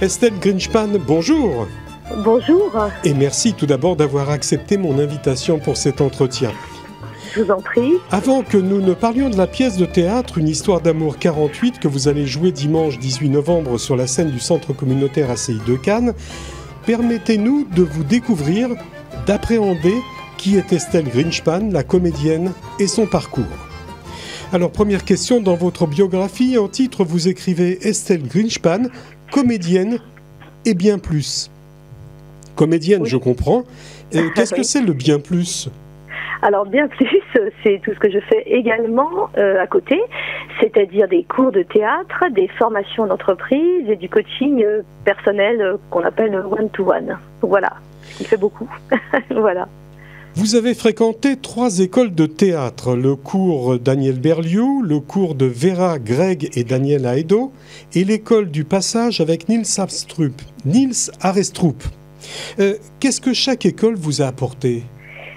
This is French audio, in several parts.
Estelle Grinchpan, bonjour. Bonjour. Et merci tout d'abord d'avoir accepté mon invitation pour cet entretien. Je vous en prie. Avant que nous ne parlions de la pièce de théâtre Une histoire d'amour 48 que vous allez jouer dimanche 18 novembre sur la scène du centre communautaire ACI de Cannes, permettez-nous de vous découvrir, d'appréhender qui est Estelle Grinchpan, la comédienne, et son parcours. Alors première question, dans votre biographie, en titre, vous écrivez Estelle Grinchpan, comédienne et bien plus. Comédienne, je comprends. Qu'est-ce que c'est le bien plus? Alors bien plus, c'est tout ce que je fais également euh, à côté, c'est-à-dire des cours de théâtre, des formations d'entreprise et du coaching euh, personnel euh, qu'on appelle one-to-one. Voilà, il fait beaucoup. voilà. Vous avez fréquenté trois écoles de théâtre, le cours Daniel Berliou, le cours de Vera Gregg et Daniel Aedo, et l'école du passage avec Nils Arestrup. Nils Arestrup. Euh, qu'est-ce que chaque école vous a apporté?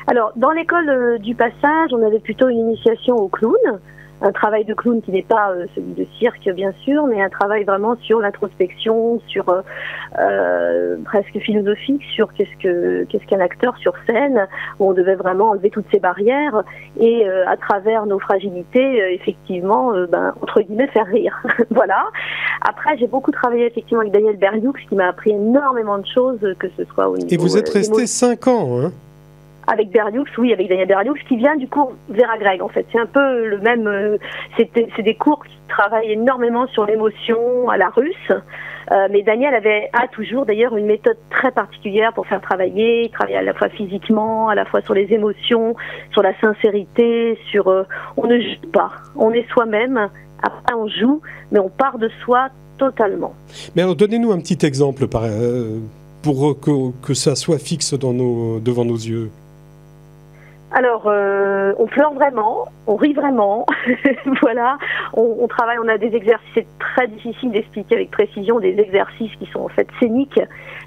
Alors, dans l'école euh, du passage, on avait plutôt une initiation au clown un travail de clown qui n'est pas euh, celui de cirque bien sûr, mais un travail vraiment sur l'introspection, sur euh, euh, presque philosophique, sur qu'est-ce que qu'est-ce qu'un acteur sur scène, où on devait vraiment enlever toutes ces barrières et à travers nos fragilités, effectivement, ben, entre guillemets, faire rire. voilà. Après, j'ai beaucoup travaillé effectivement avec Daniel Berlioux, qui m'a appris énormément de choses, que ce soit au niveau. Et vous êtes resté cinq ans, hein? Avec oui, avec Daniel Berlioux, qui vient du cours Vera Gregg, en fait. C'est un peu le même. Euh, c'est des cours qui travaillent énormément sur l'émotion à la russe. Euh, mais Daniel avait a toujours d'ailleurs une méthode très particulière pour faire travailler. Il travaille à la fois physiquement, à la fois sur les émotions, sur la sincérité, sur euh, on ne joue pas, on est soi-même. Après on joue, mais on part de soi totalement. Mais donnez-nous un petit exemple pour que, ça soit fixe devant nos yeux. Alors, euh, on pleure vraiment, on rit vraiment, voilà. On, travaille, on a des exercices, c'est très difficile d'expliquer avec précision des exercices qui sont en fait scéniques.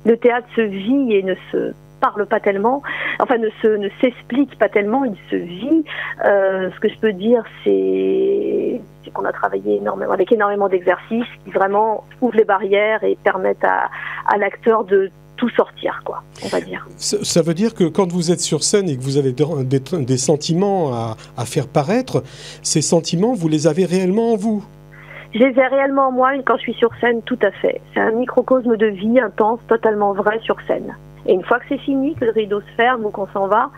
Le théâtre se vit et ne se parle pas tellement, enfin ne se ne s'explique pas tellement, il se vit. Euh, ce que je peux dire, c'est qu'on a travaillé énormément avec énormément d'exercices qui vraiment ouvrent les barrières et permettent à, à l'acteur de tout sortir, quoi, on va dire. Ça, veut dire que quand vous êtes sur scène et que vous avez des, sentiments à, faire paraître, ces sentiments, vous les avez réellement en vous? Je les ai réellement en moi quand je suis sur scène, tout à fait. C'est un microcosme de vie intense, totalement vrai sur scène. Et une fois que c'est fini, que le rideau se ferme ou qu'on s'en va,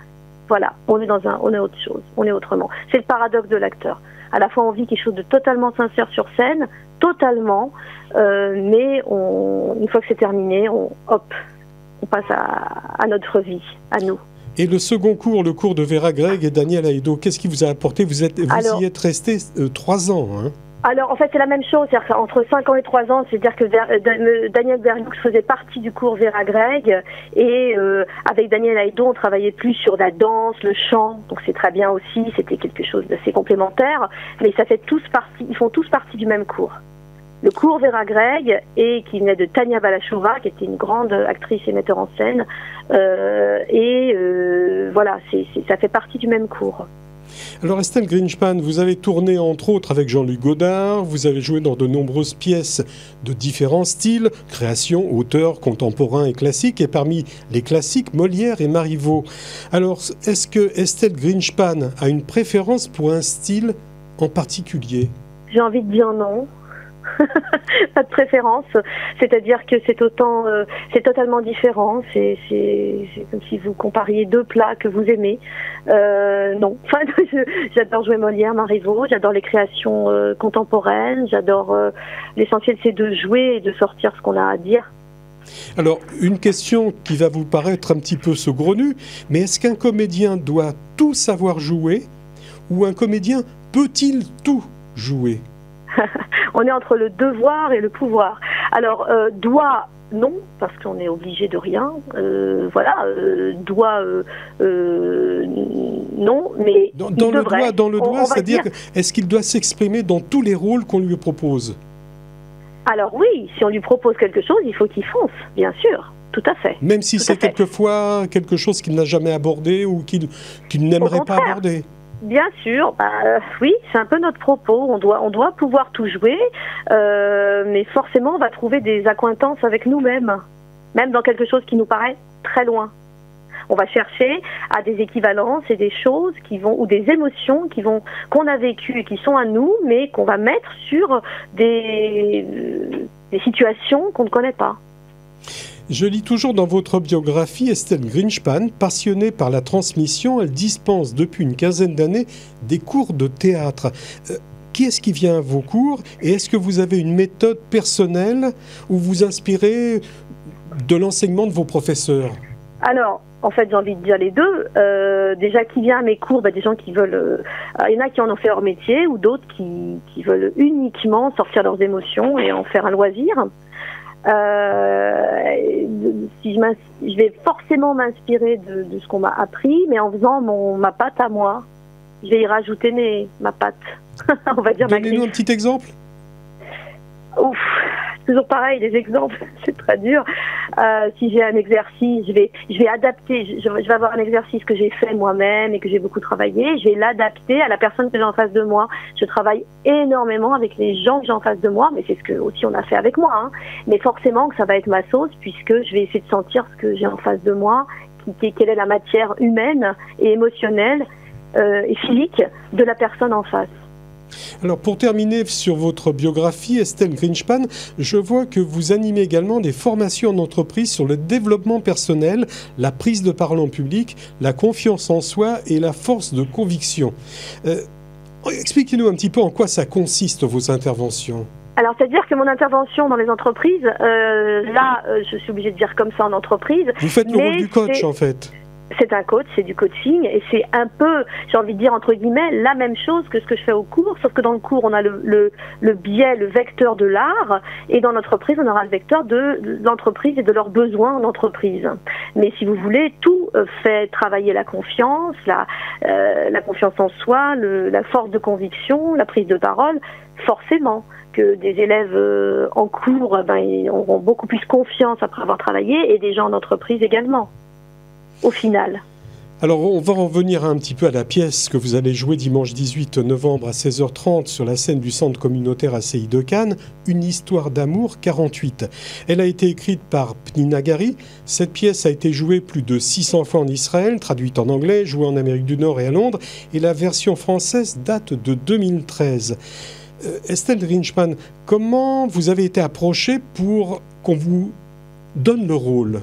voilà, on est dans un, on est autre chose, on est autrement. C'est le paradoxe de l'acteur. À la fois, on vit quelque chose de totalement sincère sur scène, totalement, euh, mais on, une fois que c'est terminé, on, hop, on passe à, notre vie, à nous. Et le second cours, le cours de Vera Gregg et Daniel Aedo, qu'est-ce qui vous a apporté? Vous, êtes, vous y êtes resté euh, trois ans. Hein? Alors en fait c'est la même chose, c'est-à-dire entre 5 ans et 3 ans, c'est-à-dire que euh, Daniel Berlux faisait partie du cours Vera Gregg. Et avec Daniel Aedo on travaillait plus sur la danse, le chant, donc c'est très bien aussi, c'était quelque chose d'assez complémentaire, mais ça fait tous partie, ils font tous partie du même cours. Le cours Vera Gregg et qui venait de Tania Balachova, qui était une grande actrice et metteur en scène. Euh, et euh, voilà, ça fait partie du même cours. Alors Estelle Grinchpan, vous avez tourné entre autres avec Jean-Luc Godard, vous avez joué dans de nombreuses pièces de différents styles, création, auteur, contemporain et classique, et parmi les classiques Molière et Marivaux. Alors est-ce que Estelle Grinchpan a une préférence pour un style en particulier? J'ai envie de dire non. pas de préférence. C'est-à-dire que c'est autant, euh, c'est totalement différent. C'est, comme si vous compariez deux plats que vous aimez. Euh, non, enfin, j'adore jouer Molière, Marivaux. J'adore les créations euh, contemporaines. J'adore l'essentiel, c'est de jouer et de sortir ce qu'on a à dire. Alors, une question qui va vous paraître un petit peu saugrenue, mais est-ce qu'un comédien doit tout savoir jouer ou un comédien peut-il tout jouer? on est entre le devoir et le pouvoir. Alors, euh, doit, non, parce qu'on est obligé de rien. Euh, voilà, euh, doit, non, mais. Dans, le doigt, dans le doigt, c'est-à-dire, est-ce qu'il doit s'exprimer dans tous les rôles qu'on lui propose? Alors, oui, si on lui propose quelque chose, il faut qu'il fonce, bien sûr. Tout à fait. Même si c'est quelquefois quelque chose qu'il n'a jamais abordé ou qu'il n'aimerait pas aborder. Bien sûr, bah, oui, c'est un peu notre propos. On doit, on doit pouvoir tout jouer, euh, mais forcément, on va trouver des accointances avec nous-mêmes, même dans quelque chose qui nous paraît très loin. On va chercher à des équivalences et des choses qui vont ou des émotions qui vont qu'on a vécues et qui sont à nous, mais qu'on va mettre sur des, des situations qu'on ne connaît pas. Je lis toujours dans votre biographie Estelle Greenspan, passionnée par la transmission, elle dispense depuis une quinzaine d'années des cours de théâtre. Euh, qui est-ce qui vient à vos cours et est-ce que vous avez une méthode personnelle où vous inspirez de l'enseignement de vos professeurs? Alors, en fait, j'ai envie de dire les deux. Euh, déjà, qui vient à mes cours bah, Des gens qui veulent... Euh, il y en a qui en ont fait leur métier ou d'autres qui veulent uniquement sortir leurs émotions et en faire un loisir. Euh, si je, je, vais forcément m'inspirer de, de, ce qu'on m'a appris, mais en faisant mon, ma pâte à moi. Je vais y rajouter mes, ma pâte. On va dire Donnez-nous un petit exemple. Ouf, toujours pareil, les exemples, c'est très dur. Euh, si j'ai un exercice, je vais, je vais adapter. Je, vais avoir un exercice que j'ai fait moi-même et que j'ai beaucoup travaillé. Je vais l'adapter à la personne que j'ai en face de moi. Je travaille énormément avec les gens que j'ai en face de moi, mais c'est ce que aussi on a fait avec moi. Hein. Mais forcément que ça va être ma sauce puisque je vais essayer de sentir ce que j'ai en face de moi, quelle est la matière humaine et émotionnelle euh, et physique de la personne en face. Alors pour terminer sur votre biographie, Estelle Greenspan, je vois que vous animez également des formations en entreprise sur le développement personnel, la prise de parole en public, la confiance en soi et la force de conviction. Euh, expliquez-nous un petit peu en quoi ça consiste vos interventions. Alors, c'est-à-dire que mon intervention dans les entreprises, euh, là, euh, je suis obligée de dire comme ça en entreprise. Vous faites le rôle du coach, en fait c'est un coach, c'est du coaching, et c'est un peu, j'ai envie de dire entre guillemets, la même chose que ce que je fais au cours, sauf que dans le cours, on a le, le, biais, le vecteur de l'art, et dans l'entreprise, on aura le vecteur de l'entreprise et de leurs besoins en entreprise. Mais si vous voulez, tout euh, fait travailler la confiance, la, euh, confiance en soi, la force de conviction, la prise de parole, forcément que des élèves euh, en cours ben, auront beaucoup plus confiance après avoir travaillé, et des gens en entreprise également au final. Alors on va revenir un petit peu à la pièce que vous allez jouer dimanche 18 novembre à 16h30 sur la scène du centre communautaire ACI de Cannes, Une histoire d'amour 48. Elle a été écrite par Pnina Gari. Cette pièce a été jouée plus de 600 fois en Israël, traduite en anglais, jouée en Amérique du Nord et à Londres, et la version française date de 2013. Euh, Estelle Rinchman, comment vous avez été approchée pour qu'on vous donne le rôle?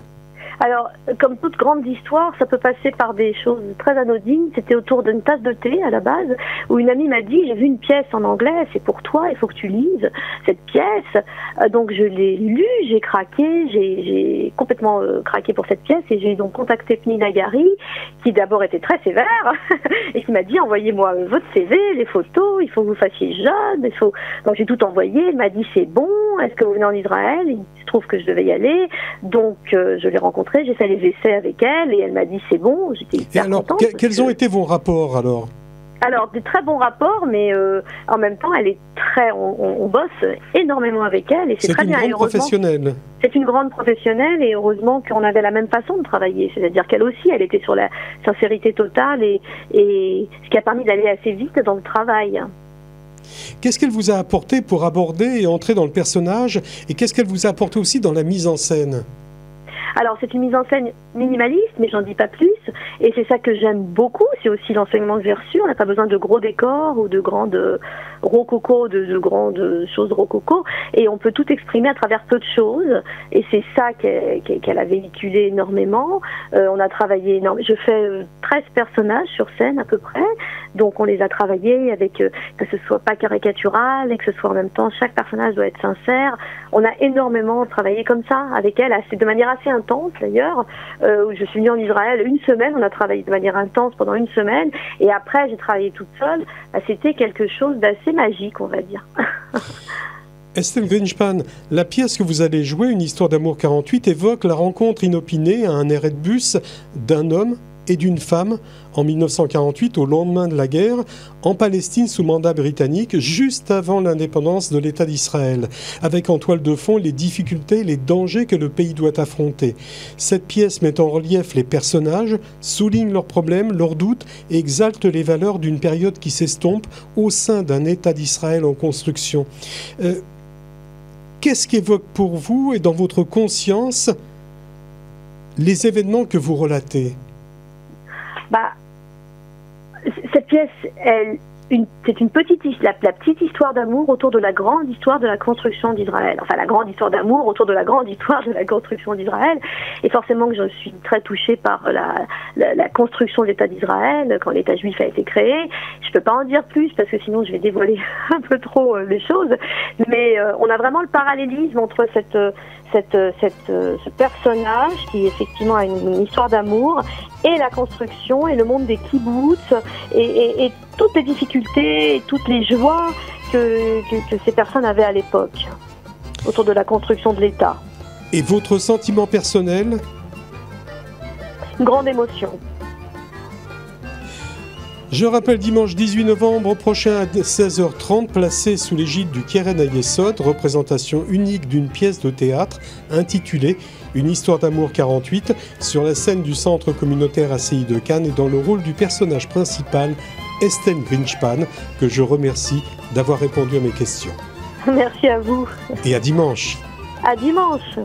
Alors, comme toute grande histoire, ça peut passer par des choses très anodines. C'était autour d'une tasse de thé à la base, où une amie m'a dit j'ai vu une pièce en anglais, c'est pour toi, il faut que tu lises cette pièce. Euh, donc je l'ai lue, j'ai craqué, j'ai complètement euh, craqué pour cette pièce et j'ai donc contacté Pnina Gary, qui d'abord était très sévère et qui m'a dit envoyez-moi votre CV, les photos, il faut que vous fassiez jeune, il faut. Donc j'ai tout envoyé. Elle m'a dit c'est bon, est-ce que vous venez en Israël? Il se trouve que je devais y aller, donc euh, je l'ai rencontré j'ai fait les essais avec elle et elle m'a dit c'est bon. J'étais hyper alors, quels ont été vos rapports alors? Alors, des très bons rapports, mais euh, en même temps, elle est très. On, bosse énormément avec elle et c'est très bien. C'est une grande professionnelle. C'est une grande professionnelle et heureusement qu'on avait la même façon de travailler. C'est-à-dire qu'elle aussi, elle était sur la sincérité totale et, et ce qui a permis d'aller assez vite dans le travail. Qu'est-ce qu'elle vous a apporté pour aborder et entrer dans le personnage et qu'est-ce qu'elle vous a apporté aussi dans la mise en scène? Alors c'est une mise en scène minimaliste, mais j'en dis pas plus. Et c'est ça que j'aime beaucoup. C'est aussi l'enseignement de versu. On n'a pas besoin de gros décors ou de grandes rococo, de, de grandes choses rococo. Et on peut tout exprimer à travers peu de choses. Et c'est ça qu'elle a véhiculé énormément. Euh, on a travaillé énormément. Je fais 13 euh, personnages sur scène à peu près. Donc on les a travaillés avec euh, que ce soit pas caricatural et que ce soit en même temps chaque personnage doit être sincère. On a énormément travaillé comme ça avec elle, assez, de manière assez intense d'ailleurs. Euh, je suis venue en Israël une semaine, on a travaillé de manière intense pendant une semaine et après j'ai travaillé toute seule. Bah, c'était quelque chose d'assez magique, on va dire. Estelle Greenspan, la pièce que vous allez jouer, Une histoire d'amour 48, évoque la rencontre inopinée à un arrêt de bus d'un homme et d'une femme en 1948 au lendemain de la guerre en Palestine sous mandat britannique juste avant l'indépendance de l'État d'Israël, avec en toile de fond les difficultés et les dangers que le pays doit affronter. Cette pièce met en relief les personnages, souligne leurs problèmes, leurs doutes et exalte les valeurs d'une période qui s'estompe au sein d'un État d'Israël en construction. Euh, qu'est-ce qu'évoque pour vous et dans votre conscience les événements que vous relatez? Bah, Cette pièce, elle, c'est une petite, la, petite histoire d'amour autour de la grande histoire de la construction d'Israël. Enfin, la grande histoire d'amour autour de la grande histoire de la construction d'Israël. Et forcément que je suis très touchée par la, la, construction de l'État d'Israël, quand l'État juif a été créé. Je peux pas en dire plus parce que sinon je vais dévoiler un peu trop euh, les choses. Mais euh, on a vraiment le parallélisme entre cette, cette, cette, ce personnage qui effectivement a une, histoire d'amour et la construction et le monde des kibbutz et, et, et toutes les difficultés et toutes les joies que, que, ces personnes avaient à l'époque autour de la construction de l'État. Et votre sentiment personnel? Une grande émotion. Je rappelle dimanche 18 novembre prochain à 16h30, placé sous l'égide du Keren Ayesod, représentation unique d'une pièce de théâtre intitulée Une histoire d'amour 48 sur la scène du centre communautaire ACI de Cannes et dans le rôle du personnage principal Estelle Grinspan, que je remercie d'avoir répondu à mes questions. Merci à vous. Et à dimanche. À dimanche.